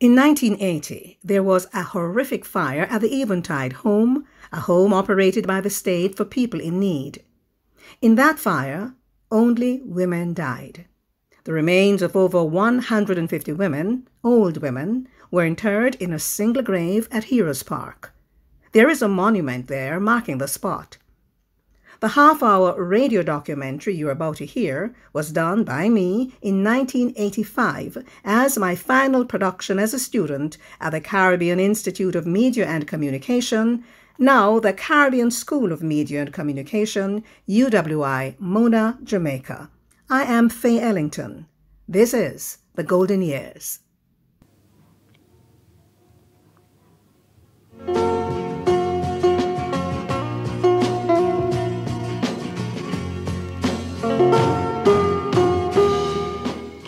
In 1980, there was a horrific fire at the Eventide home, a home operated by the state for people in need. In that fire, only women died. The remains of over 150 women, old women, were interred in a single grave at Heroes Park. There is a monument there marking the spot. The half hour radio documentary you're about to hear was done by me in 1985 as my final production as a student at the Caribbean Institute of Media and Communication, now the Caribbean School of Media and Communication, UWI, Mona, Jamaica. I am Fae Ellington. This is The Golden Years.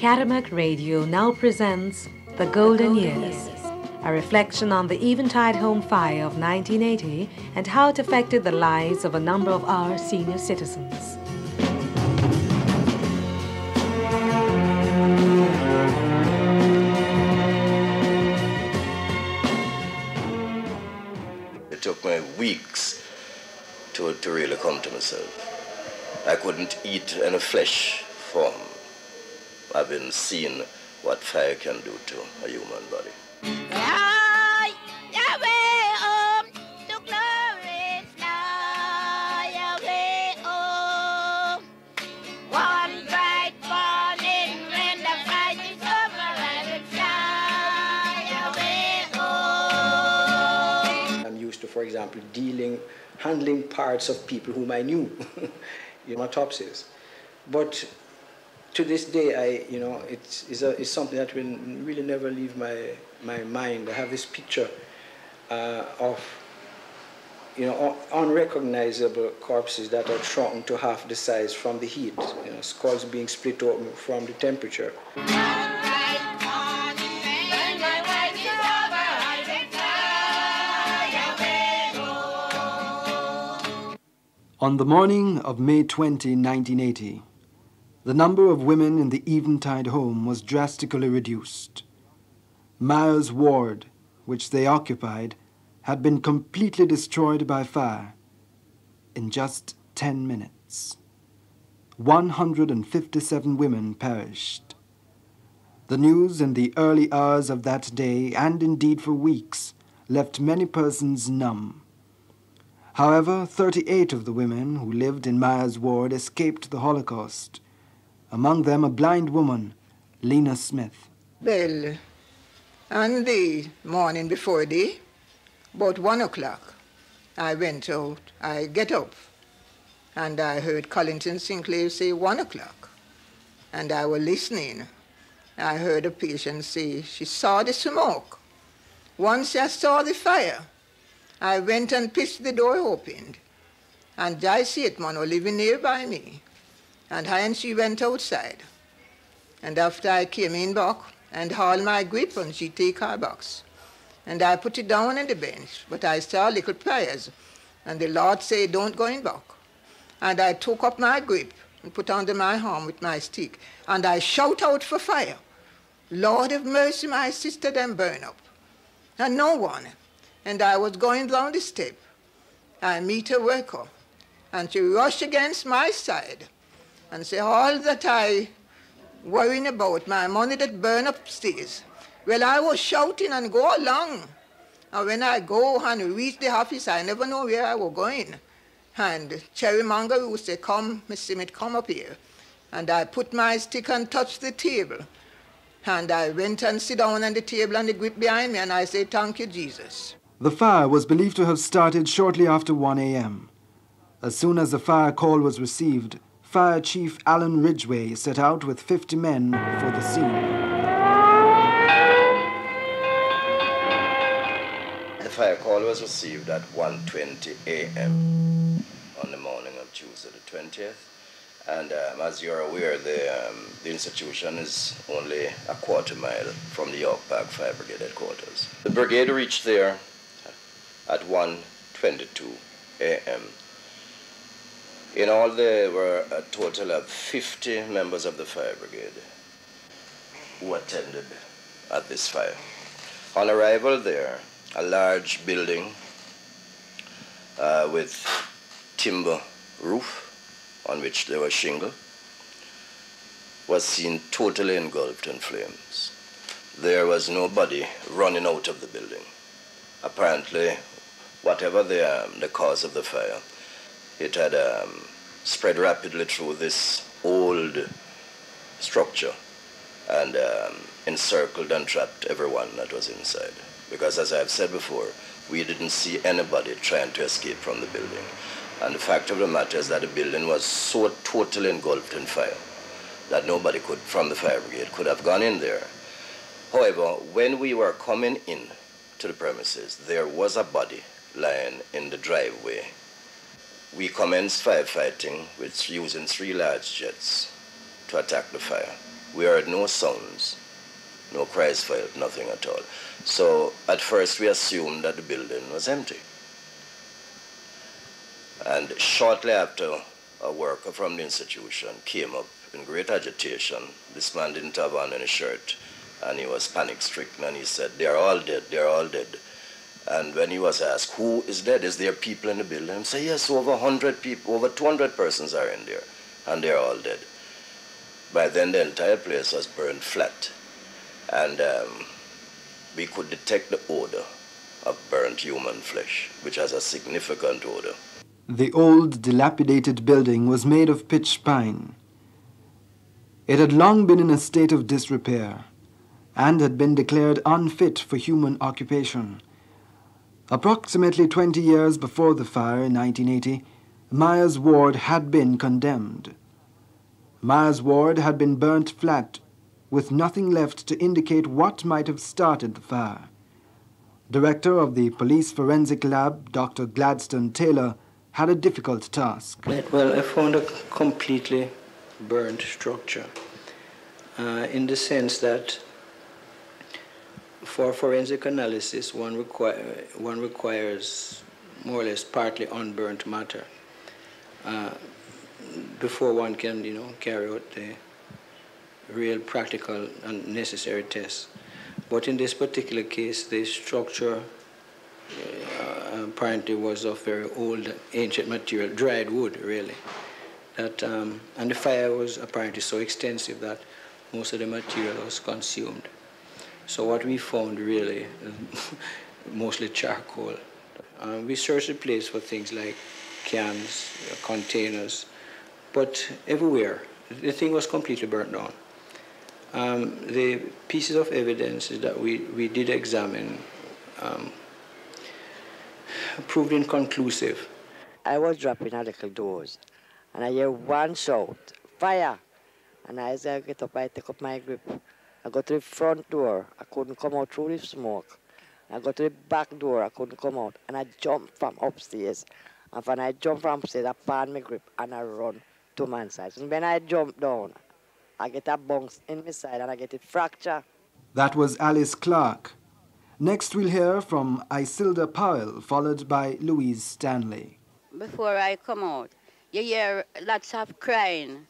CARIMAC Radio now presents The Golden, Years, a reflection on the Eventide Home fire of 1980 and how it affected the lives of a number of our senior citizens. It took me weeks to, to really come to myself. I couldn't eat any flesh from I've been seeing what fire can do to a human body. I'm used to, for example, dealing, handling parts of people whom I knew, you know, autopsies. But to this day, I, you know, it's, it's, a, it's something that will really never leave my, my mind. I have this picture uh, of, you know, unrecognizable corpses that are shrunken to half the size from the heat, you know, skulls being split open from the temperature. On the morning of May 20, 1980, the number of women in the Eventide home was drastically reduced. Myers Ward, which they occupied, had been completely destroyed by fire in just 10 minutes. 157 women perished. The news in the early hours of that day, and indeed for weeks, left many persons numb. However, 38 of the women who lived in Myers Ward escaped the Holocaust, among them a blind woman, Lena Smith. Well, on the morning before day, about one o'clock, I went out, I get up, and I heard Carlington Sinclair say one o'clock, and I was listening. I heard a patient say she saw the smoke. Once I saw the fire, I went and pushed the door open, and I see it, man, living nearby me. And and she went outside. And after I came in back and hauled my grip on she take her box. And I put it down on the bench, but I saw little prayers. And the Lord said, don't go in back. And I took up my grip and put under my arm with my stick. And I shout out for fire. Lord have mercy, my sister them burn up. And no one and I was going down the step. I meet a worker, and she rush against my side and say, all that I worrying about, my money that burn upstairs. Well, I was shouting and go along. And when I go and reach the office, I never know where I was going. And Cherry Mangaroo say, come, Miss Simmet, come up here. And I put my stick and touch the table. And I went and sit down on the table and the grip behind me, and I say, thank you, Jesus. The fire was believed to have started shortly after 1 a.m. As soon as the fire call was received, Fire Chief Alan Ridgway set out with 50 men for the scene. The fire call was received at 1.20 a.m. on the morning of Tuesday the 20th. And um, as you're aware, the, um, the institution is only a quarter mile from the York Park Fire Brigade headquarters. The brigade reached there at 1.22 a.m. In all, there were a total of 50 members of the fire brigade who attended at this fire. On arrival there, a large building uh, with timber roof on which there was shingle was seen totally engulfed in flames. There was nobody running out of the building. Apparently, whatever the, um, the cause of the fire, it had um, spread rapidly through this old structure and um, encircled and trapped everyone that was inside. Because as I've said before, we didn't see anybody trying to escape from the building. And the fact of the matter is that the building was so totally engulfed in fire that nobody could, from the fire brigade, could have gone in there. However, when we were coming in to the premises, there was a body lying in the driveway. We commenced firefighting with using three large jets to attack the fire. We heard no sounds, no cries for help, nothing at all. So at first we assumed that the building was empty. And shortly after, a worker from the institution came up in great agitation. This man didn't have on any shirt, and he was panic stricken, and he said, they're all dead, they're all dead. And when he was asked, who is dead? Is there people in the building? He said, yes, over 100 people, over 200 persons are in there, and they're all dead. By then, the entire place was burned flat, and um, we could detect the odor of burnt human flesh, which has a significant odor. The old, dilapidated building was made of pitch pine. It had long been in a state of disrepair and had been declared unfit for human occupation. Approximately 20 years before the fire in 1980, Myers Ward had been condemned. Myers Ward had been burnt flat, with nothing left to indicate what might have started the fire. Director of the Police Forensic Lab, Dr. Gladstone Taylor, had a difficult task. Well, I found a completely burned structure uh, in the sense that for forensic analysis, one, one requires more or less partly unburnt matter uh, before one can, you know, carry out the real practical and necessary tests. But in this particular case, the structure uh, apparently was of very old, ancient material, dried wood, really. That, um, and the fire was apparently so extensive that most of the material was consumed. So what we found really, mostly charcoal. Um, we searched the place for things like cans, uh, containers, but everywhere, the thing was completely burnt down. Um, the pieces of evidence that we, we did examine um, proved inconclusive. I was dropping little doors, and I hear one shout, fire! And as I get up, I take up my grip. I go to the front door, I couldn't come out through the smoke. I go to the back door, I couldn't come out. And I jump from upstairs. And when I jump from upstairs, I pan my grip and I run to my side. And when I jump down, I get a bounce in my side and I get it fracture. That was Alice Clark. Next, we'll hear from Isilda Powell, followed by Louise Stanley. Before I come out, you hear lots of crying,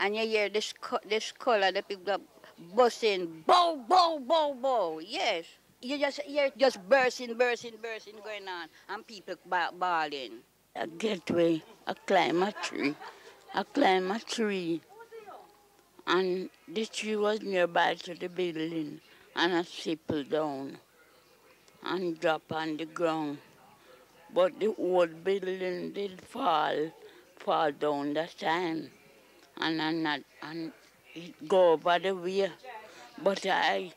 and you hear this this color, the people busting, bow, bow, bow, bow. Yes, you just hear just bursting, bursting, bursting going on, and people bawling. I get away, I climb a tree, I climb a tree, and the tree was nearby to the building, and I slipped down and drop on the ground. But the old building did fall, fall down that time. And I'm not, and go over the way. But I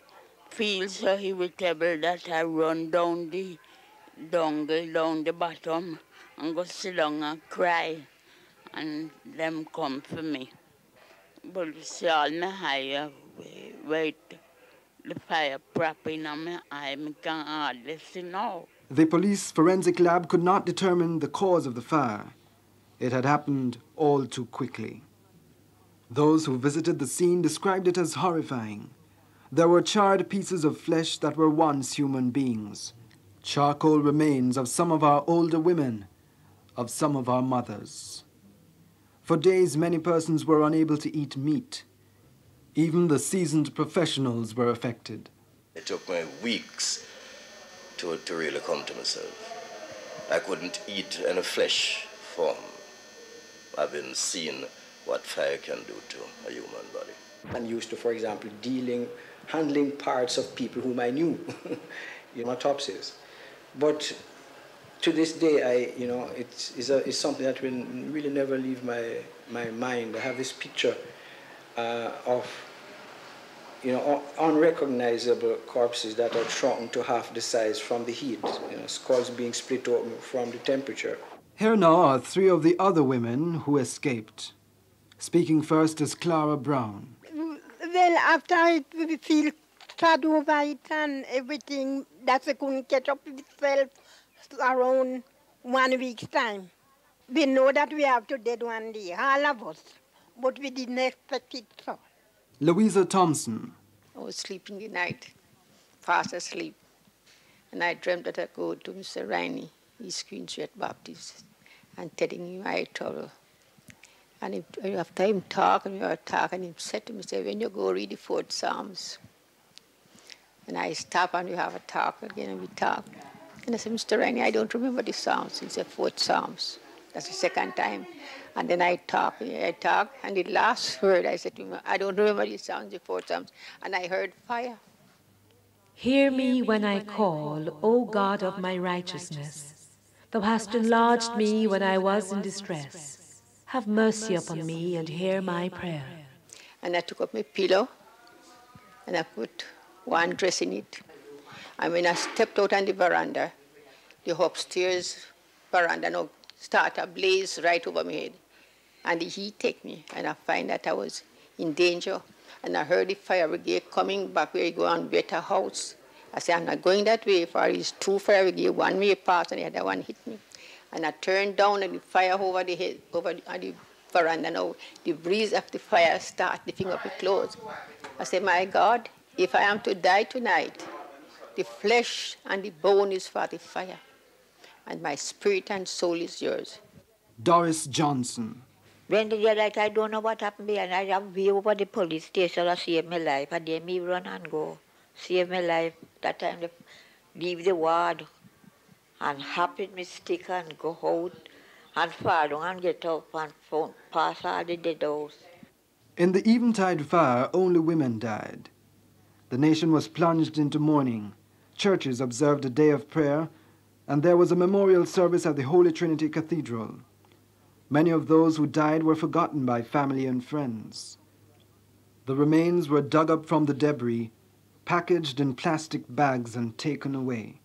feel so irritable that I run down the dongle, down the bottom, and go sit down and cry. And them come for me. But see all my higher wait the fire propping on my eye, I can hardly see now. The police forensic lab could not determine the cause of the fire. It had happened all too quickly. Those who visited the scene described it as horrifying. There were charred pieces of flesh that were once human beings, charcoal remains of some of our older women, of some of our mothers. For days, many persons were unable to eat meat. Even the seasoned professionals were affected. It took me weeks to, to really come to myself. I couldn't eat any flesh form. I've been seen what fire can do to a human body. I'm used to, for example, dealing, handling parts of people whom I knew, in autopsies. But to this day, I, you know, it's, it's, a, it's something that will really never leave my, my mind. I have this picture uh, of, you know, unrecognizable corpses that are shrunken to half the size from the heat, you know, skulls being split open from the temperature. Here now are three of the other women who escaped. Speaking first is Clara Brown. Well, after I feel sad over it and everything, that I couldn't catch up with itself around one week's time. We know that we have to dead one day, all of us, but we didn't expect it so. Louisa Thompson. I was sleeping the night, fast asleep, and I dreamt that I go to Mr. Riney, his Queen Street Baptist, and telling him my trouble. And after him talk, and we were talking, he said to me, say, when you go read the fourth Psalms. And I stop and we have a talk again, and we talk. And I said, Mr. Riney, I don't remember the Psalms. He said, fourth Psalms. That's the second time. And then I talk, I talk, and the last word I said to him, I don't remember the Psalms, the fourth Psalms. And I heard fire. Hear me when I call, O God of my righteousness. Thou hast enlarged me when I was in distress. Have mercy upon me and hear my prayer. And I took up my pillow and I put one dress in it. And when I stepped out on the veranda, the upstairs veranda now start a blaze right over my head. And the heat take me, and I find that I was in danger. And I heard the fire brigade coming back where you go on better house. I said, I'm not going that way, for it's two fire brigade, one way past and the other one hit me. And I turned down and the fire over the head, over the, the veranda now, the breeze of the fire start lifting up the clothes. I said, my God, if I am to die tonight, the flesh and the bone is for the fire, and my spirit and soul is yours. Doris Johnson. When the day like I don't know what happened and I have be over the police station to save my life and then me run and go. Save my life. That time they leave the ward and happen me stick and go out and fall down and get up and pass all the dead house. In the Eventide fire, only women died. The nation was plunged into mourning. Churches observed a day of prayer, and there was a memorial service at the Holy Trinity Cathedral. Many of those who died were forgotten by family and friends. The remains were dug up from the debris, packaged in plastic bags, and taken away.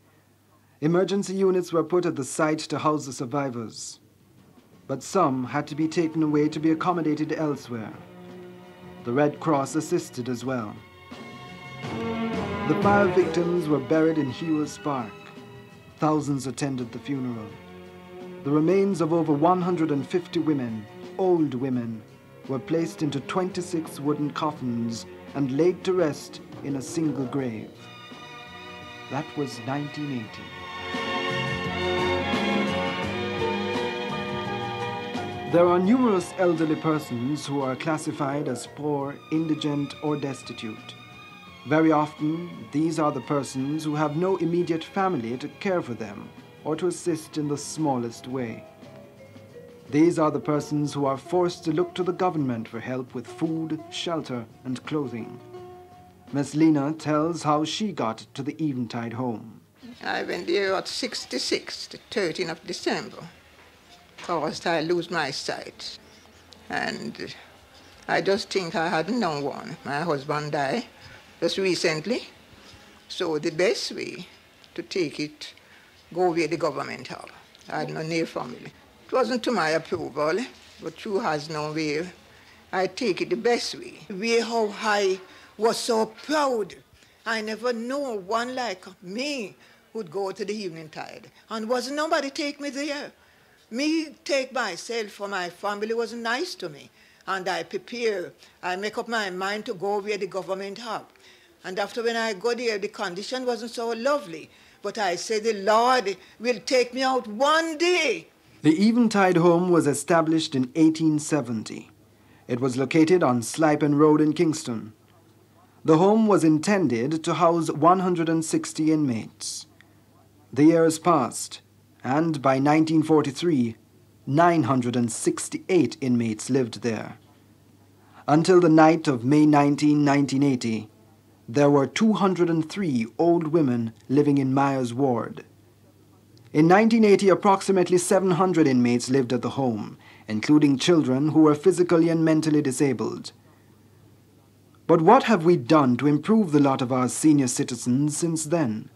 Emergency units were put at the site to house the survivors, but some had to be taken away to be accommodated elsewhere. The Red Cross assisted as well. The fire victims were buried in Heroes Park. Thousands attended the funeral. The remains of over 150 women, old women, were placed into 26 wooden coffins and laid to rest in a single grave. That was 1980. There are numerous elderly persons who are classified as poor, indigent, or destitute. Very often, these are the persons who have no immediate family to care for them or to assist in the smallest way. These are the persons who are forced to look to the government for help with food, shelter, and clothing. Miss Lena tells how she got to the Eventide home. I went there at 66, the 13th of December, caused I lose my sight. And I just think I had no one. My husband died just recently. So the best way to take it, go where the government have. I had no near family. It wasn't to my approval, but you has no way. I take it the best way. Way how I was so proud. I never know one like me would go to the evening tide. And wasn't nobody take me there. Me take myself for my family was nice to me. And I prepare, I make up my mind to go where the government have. And after when I got there, the condition wasn't so lovely. But I said, the Lord will take me out one day. The Eventide home was established in 1870. It was located on Slipe Pen Road in Kingston. The home was intended to house 160 inmates. The years passed, and by 1943, 968 inmates lived there. Until the night of May 19, 1980, there were 203 old women living in Myers Ward. In 1980, approximately 700 inmates lived at the home, including children who were physically and mentally disabled. But what have we done to improve the lot of our senior citizens since then?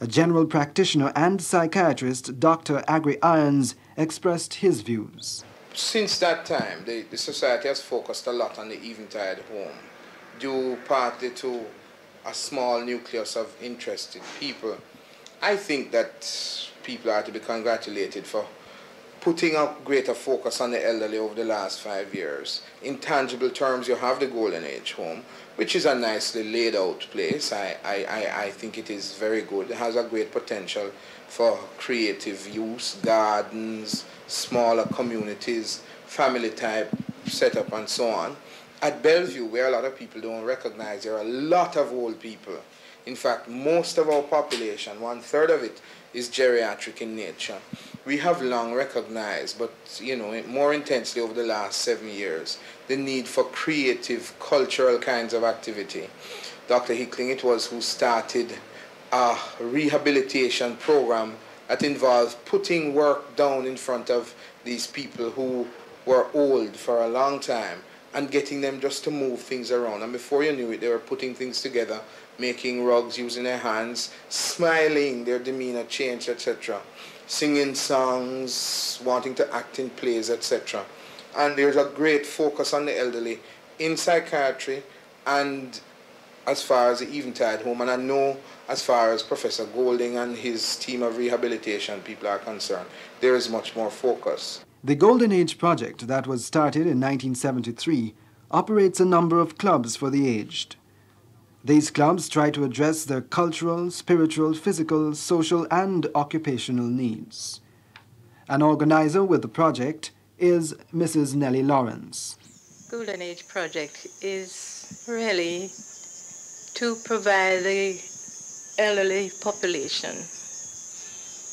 A general practitioner and psychiatrist, Dr. Aggrey Irons, expressed his views. Since that time, the, the society has focused a lot on the Eventide home, due partly to a small nucleus of interested people. I think that people are to be congratulated for putting a greater focus on the elderly over the last five years. In tangible terms, you have the Golden Age home, which is a nicely laid out place. I, I, I, think it is very good. It has a great potential for creative use, gardens, smaller communities, family type setup, and so on. At Bellevue, where a lot of people don't recognize, there are a lot of old people. In fact, most of our population, one third of it, is geriatric in nature we have long recognized, but you know, more intensely over the last seven years, the need for creative, cultural kinds of activity. Dr. Hickling, it was who started a rehabilitation program that involved putting work down in front of these people who were old for a long time and getting them just to move things around. And before you knew it, they were putting things together, making rugs using their hands, smiling, their demeanor changed, etc singing songs, wanting to act in plays, etc. And there's a great focus on the elderly in psychiatry and as far as the Eventide home. And I know as far as Professor Golding and his team of rehabilitation people are concerned, there is much more focus. The Golden Age project that was started in 1973 operates a number of clubs for the aged. These clubs try to address their cultural, spiritual, physical, social, and occupational needs. An organizer with the project is Mrs. Nellie Lawrence. Golden Age Project is really to provide the elderly population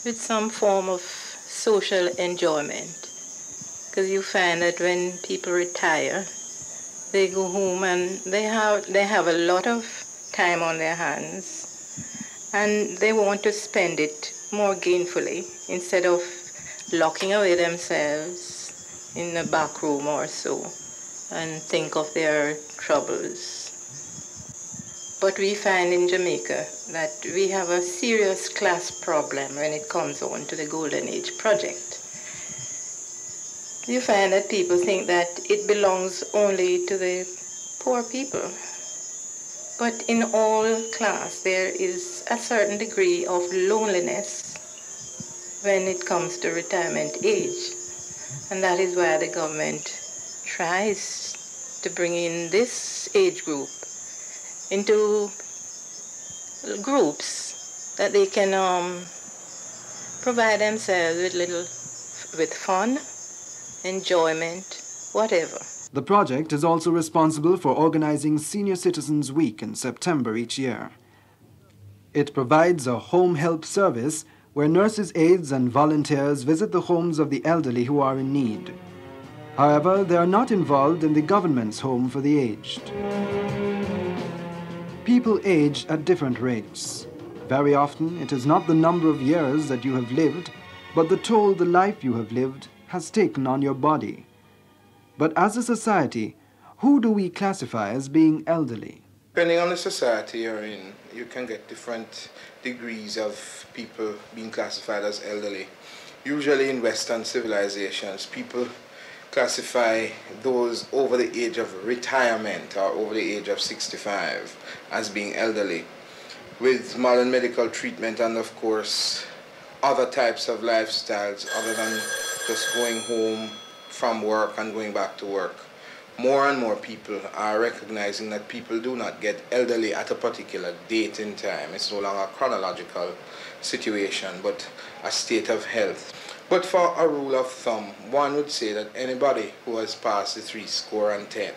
with some form of social enjoyment. Because you find that when people retire, they go home and they have they have a lot of time on their hands and they want to spend it more gainfully instead of locking away themselves in a back room or so and think of their troubles. But we find in Jamaica that we have a serious class problem when it comes on to the Golden Age project you find that people think that it belongs only to the poor people. But in all class, there is a certain degree of loneliness when it comes to retirement age. And that is why the government tries to bring in this age group into groups that they can um, provide themselves with little with fun enjoyment, whatever. The project is also responsible for organizing Senior Citizens Week in September each year. It provides a home help service where nurses, aides, and volunteers visit the homes of the elderly who are in need. However, they are not involved in the government's home for the aged. People age at different rates. Very often, it is not the number of years that you have lived, but the toll the life you have lived has taken on your body. But as a society, who do we classify as being elderly? Depending on the society you're in, you can get different degrees of people being classified as elderly. Usually in Western civilizations, people classify those over the age of retirement or over the age of 65 as being elderly. With modern medical treatment and, of course, other types of lifestyles other than just going home from work and going back to work. More and more people are recognizing that people do not get elderly at a particular date in time. It's no longer a chronological situation, but a state of health. But for a rule of thumb, one would say that anybody who has passed the three score and ten,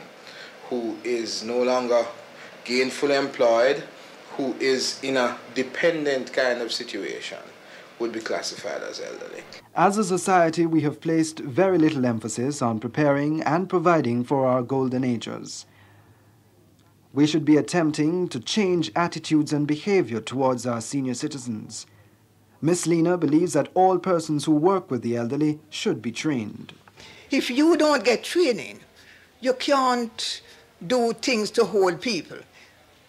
who is no longer gainfully employed, who is in a dependent kind of situation would be classified as elderly. As a society, we have placed very little emphasis on preparing and providing for our golden ages. We should be attempting to change attitudes and behavior towards our senior citizens. Miss Lena believes that all persons who work with the elderly should be trained. If you don't get training, you can't do things to whole people.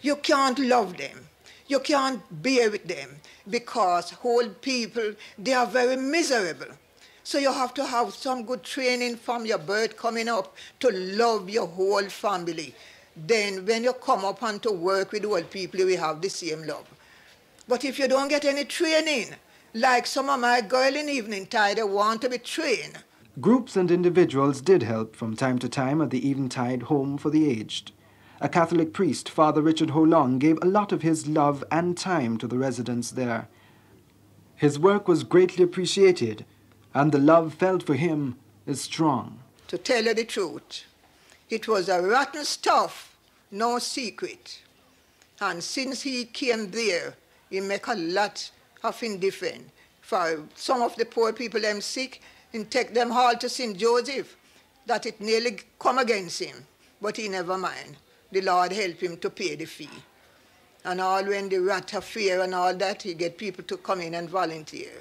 You can't love them. You can't bear with them because whole people, they are very miserable. So you have to have some good training from your birth coming up to love your whole family. Then when you come up and to work with old people, we have the same love. But if you don't get any training, like some of my girl in evening tide, they want to be trained. Groups and individuals did help from time to time at the Eventide Home for the Aged. A Catholic priest, Father Richard Ho Lung, gave a lot of his love and time to the residents there. His work was greatly appreciated, and the love felt for him is strong. To tell you the truth, it was a rotten stuff, no secret. And since he came there, he make a lot of indifference. For some of the poor people them sick, and take them all to St. Joseph, that it nearly come against him. But he never mind the Lord help him to pay the fee. And all when the rat affair and all that, he get people to come in and volunteer.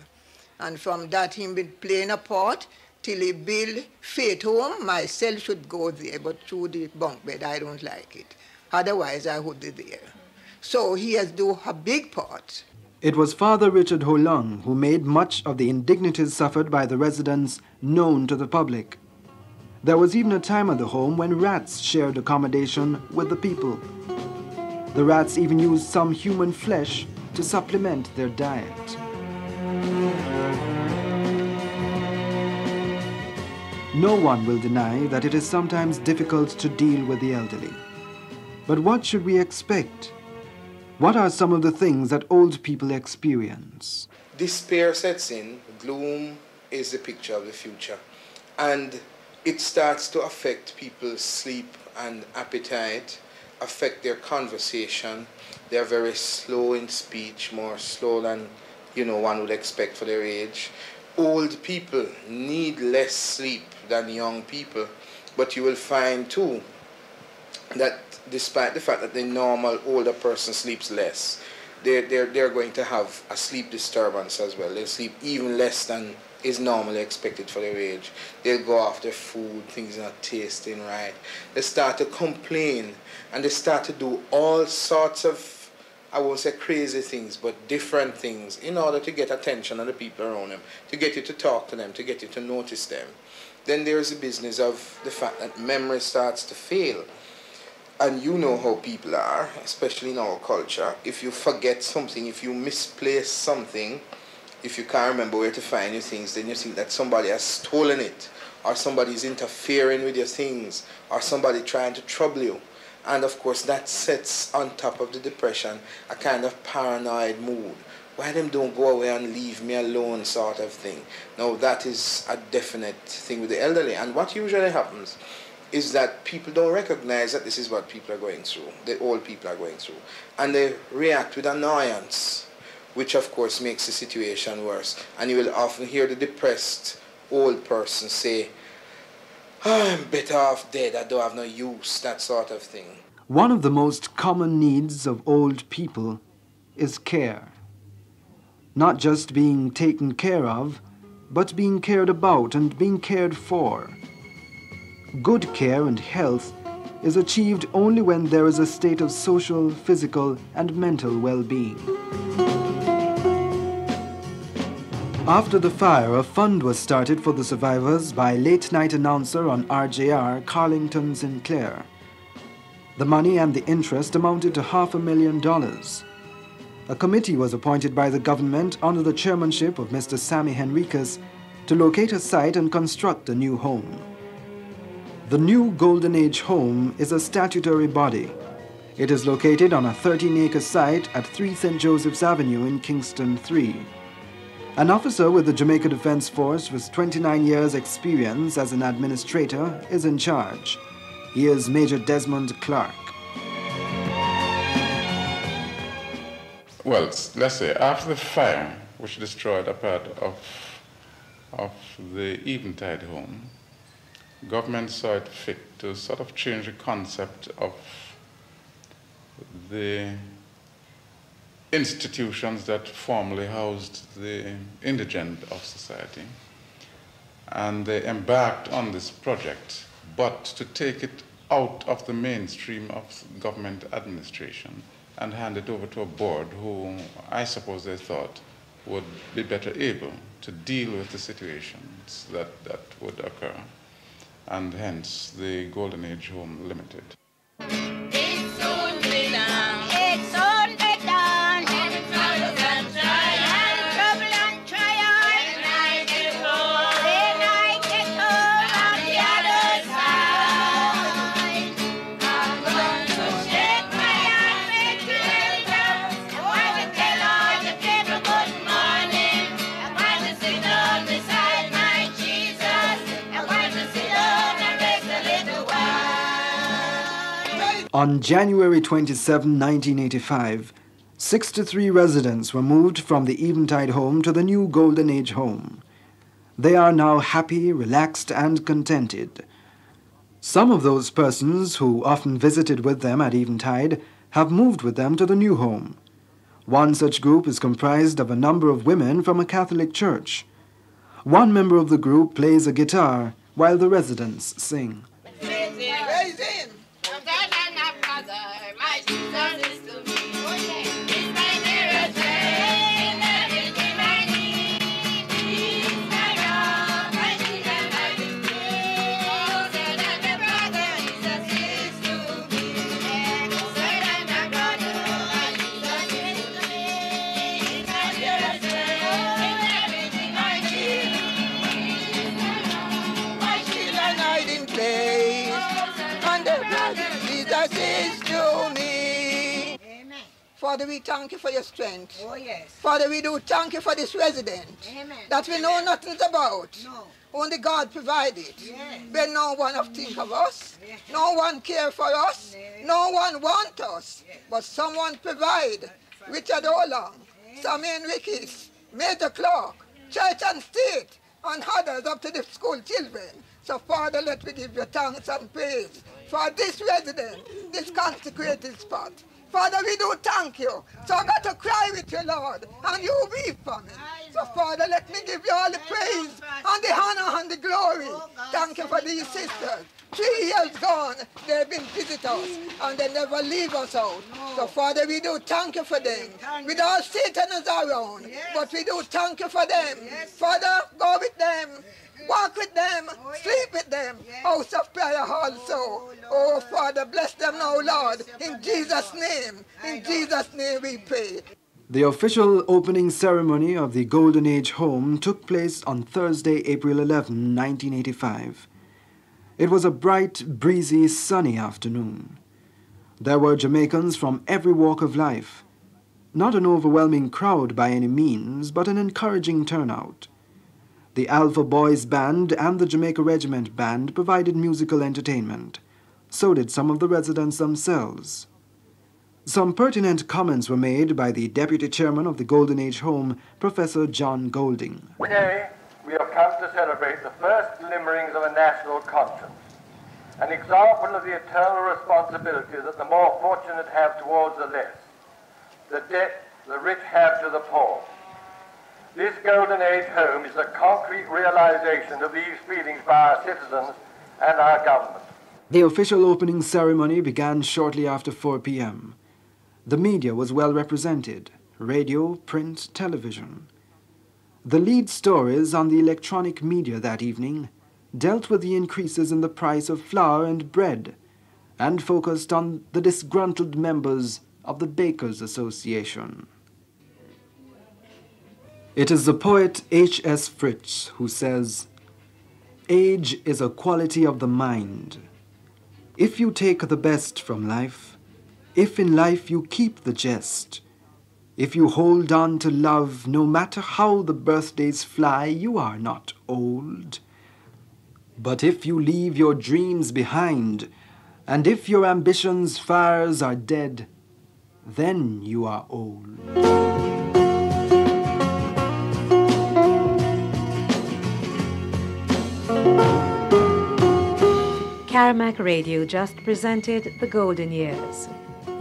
And from that, him been playing a part till he build Faith Home. Myself should go there, but through the bunk bed, I don't like it. Otherwise, I would be there. So he has do a big part. It was Father Richard Ho Lung who made much of the indignities suffered by the residents known to the public. There was even a time at the home when rats shared accommodation with the people. The rats even used some human flesh to supplement their diet. No one will deny that it is sometimes difficult to deal with the elderly. But what should we expect? What are some of the things that old people experience? Despair sets in, gloom is the picture of the future. And it starts to affect people's sleep and appetite, affect their conversation. They're very slow in speech, more slow than you know one would expect for their age. Old people need less sleep than young people, but you will find too that despite the fact that the normal older person sleeps less, they're, they're, they're going to have a sleep disturbance as well. They sleep even less than is normally expected for their age. They'll go after food, things not tasting right. They start to complain and they start to do all sorts of, I won't say crazy things, but different things in order to get attention of the people around them, to get you to talk to them, to get you to notice them. Then there's the business of the fact that memory starts to fail. And you know how people are, especially in our culture. If you forget something, if you misplace something, if you can't remember where to find your things, then you think that somebody has stolen it, or somebody is interfering with your things, or somebody trying to trouble you. And of course, that sets on top of the depression a kind of paranoid mood. Why them don't go away and leave me alone, sort of thing. Now, that is a definite thing with the elderly. And what usually happens is that people don't recognize that this is what people are going through, the old people are going through. And they react with annoyance which of course makes the situation worse. And you will often hear the depressed old person say, I'm better off dead, I don't have no use, that sort of thing. One of the most common needs of old people is care. Not just being taken care of, but being cared about and being cared for. Good care and health is achieved only when there is a state of social, physical, and mental well-being. After the fire, a fund was started for the survivors by late-night announcer on RJR Carlington Sinclair. The money and the interest amounted to half a million dollars. A committee was appointed by the government under the chairmanship of Mr. Sammy Henriquez to locate a site and construct a new home. The new Golden Age home is a statutory body. It is located on a 13-acre site at 3 St. Joseph's Avenue in Kingston 3. An officer with the Jamaica Defense Force with 29 years experience as an administrator is in charge. He is Major Desmond Clark. well, let's say after the fire, which destroyed a part of, of the Eventide home, government saw it fit to sort of change the concept of the institutions that formerly housed the indigent of society. And they embarked on this project, but to take it out of the mainstream of government administration and hand it over to a board who I suppose they thought would be better able to deal with the situations that, that would occur, and hence the Golden Age Home Limited. On January 27, 1985, 63 residents were moved from the Eventide home to the new Golden Age home. They are now happy, relaxed, and contented. Some of those persons who often visited with them at Eventide have moved with them to the new home. One such group is comprised of a number of women from a Catholic church. One member of the group plays a guitar while the residents sing. Father, we thank you for your strength. Oh, yes. Father, we do thank you for this resident Amen. that we know nothing about. No. Only God provided. Yes. But no one of think of us. Yes. No one care for us. No one want us. But someone provide. Richard Olong, Sammy Enriquez, Major Clark, Church and State, and others up to the school children. So Father, let me give you thanks and praise for this resident, this consecrated spot. Father, we do thank you. So I got to cry with you, Lord, and you weep for me. So Father, let me give you all the praise and the honor and the glory. Thank you for these sisters. Three years gone, they've been visitors and they never leave us out. So Father, we do thank you for them. Without Satan is around, but we do thank you for them. Father, go with them. Walk with them, sleep with them, house of prayer also. Oh, Father, bless them now, Lord. In Jesus' name, in Jesus' name we pray. The official opening ceremony of the Golden Age home took place on Thursday, April 11, 1985. It was a bright, breezy, sunny afternoon. There were Jamaicans from every walk of life. Not an overwhelming crowd by any means, but an encouraging turnout. The Alpha Boys Band and the Jamaica Regiment Band provided musical entertainment. So did some of the residents themselves. Some pertinent comments were made by the Deputy Chairman of the Golden Age Home, Professor John Golding. Today, we have come to celebrate the first glimmerings of a national conscience, an example of the eternal responsibility that the more fortunate have towards the less, the debt the rich have to the poor. This Golden Age home is a concrete realization of these feelings by our citizens and our government. The official opening ceremony began shortly after 4 p.m. The media was well represented radio, print, television. The lead stories on the electronic media that evening dealt with the increases in the price of flour and bread and focused on the disgruntled members of the Bakers Association. It is the poet H.S. Fritz who says, Age is a quality of the mind. If you take the best from life, if in life you keep the jest, if you hold on to love, no matter how the birthdays fly, you are not old. But if you leave your dreams behind, and if your ambitions' fires are dead, then you are old. CARIMAC Radio just presented The Golden Years.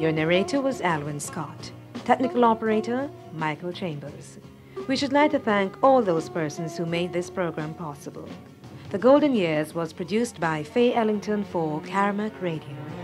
Your narrator was Alwyn Scott. Technical operator, Michael Chambers. We should like to thank all those persons who made this program possible. The Golden Years was produced by Fae Ellington for CARIMAC Radio.